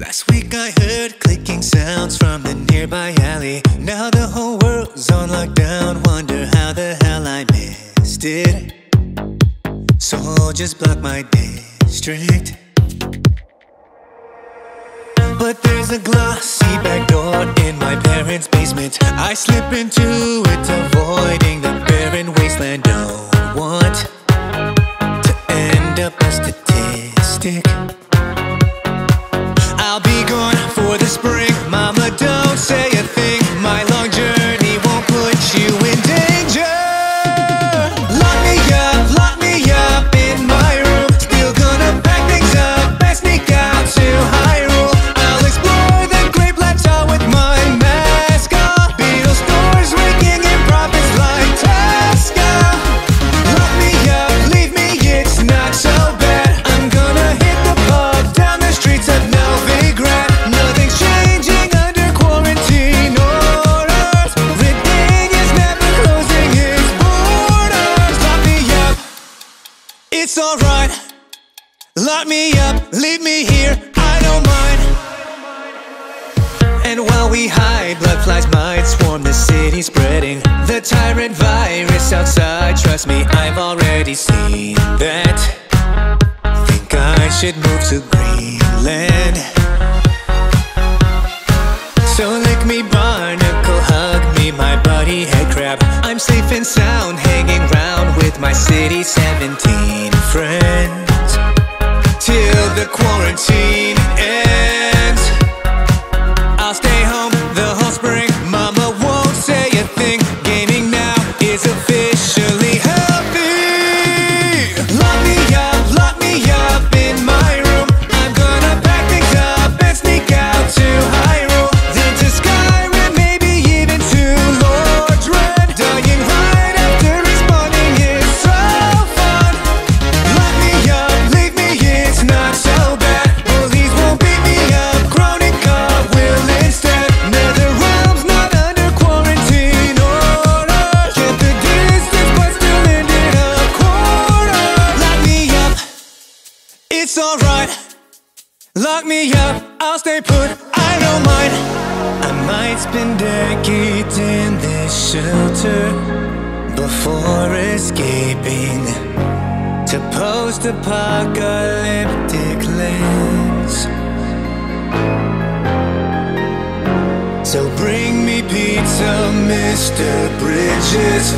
Last week I heard clicking sounds from the nearby alley. Now the whole world's on lockdown. Wonder how the hell I missed it. Soldiers block my district. But there's a glossy back door in my parents' basement. I slip into it, avoiding the barren wasteland. Don't want to end up a statistic. I'll be gone for the spring. It's alright. Lock me up, leave me here, I don't mind. And while we hide, bloatflies might swarm the city, spreading the tyrant virus outside. Trust me, I've already seen that. Think I should move to Greenland. So lick me, barnacle, hug me, my buddy headcrab. I'm safe and sound, hanging round with my city 17 quarantine Lock me up, I'll stay put, I don't mind. I might spend decades in this shelter before escaping to post-apocalyptic lands. So bring me pizza, Mr. Bridges,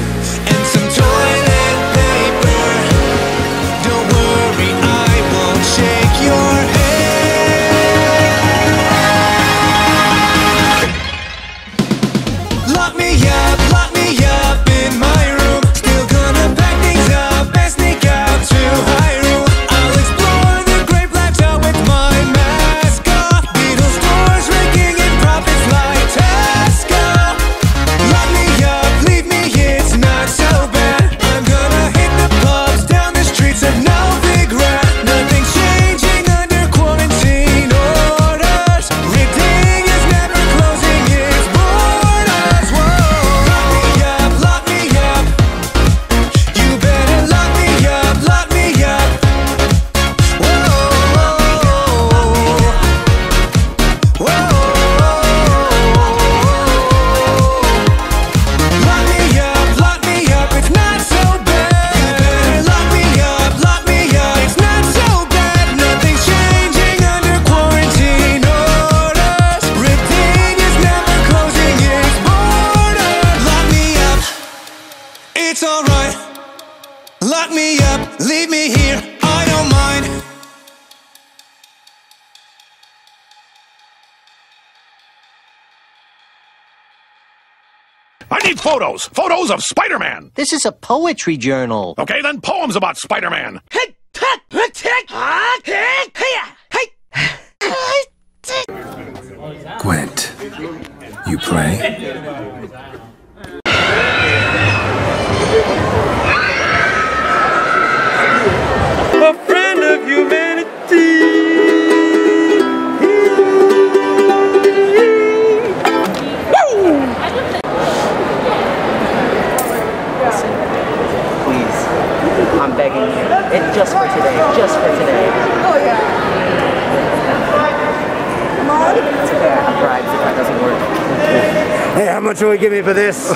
I need photos. Photos of Spider-Man. This is a poetry journal. Okay, then poems about Spider-Man. Gwent, you pray? just for today. Oh, yeah. Come on. It's okay, I can if that doesn't work. hey, how much will you give me for this?